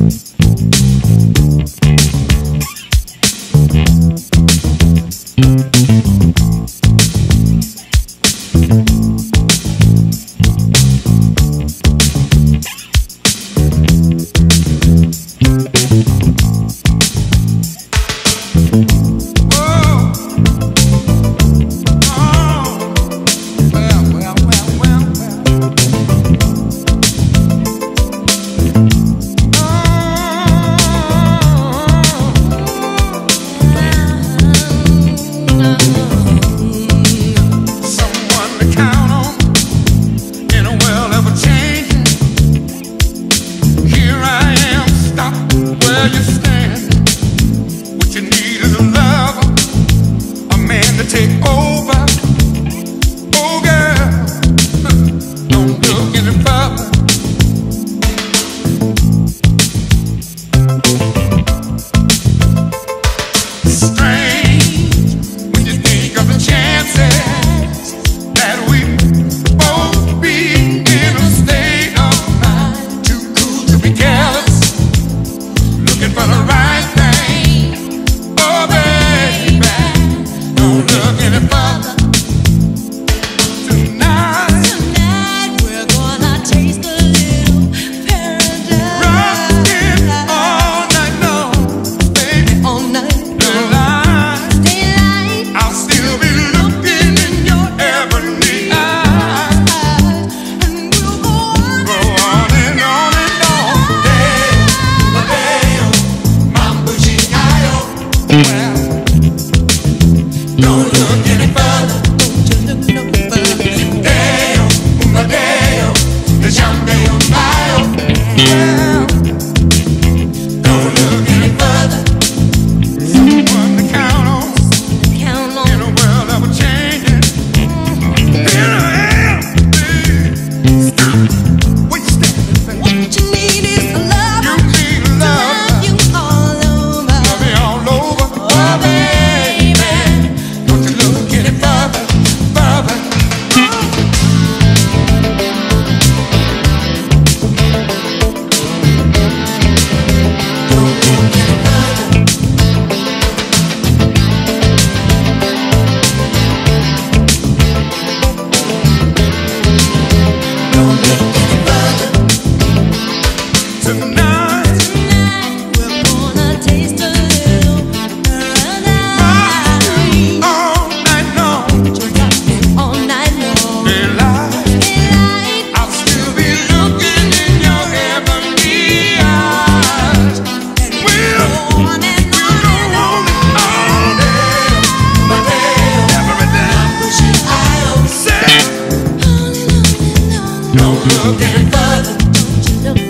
thank you strange. Yeah. no love, love, love.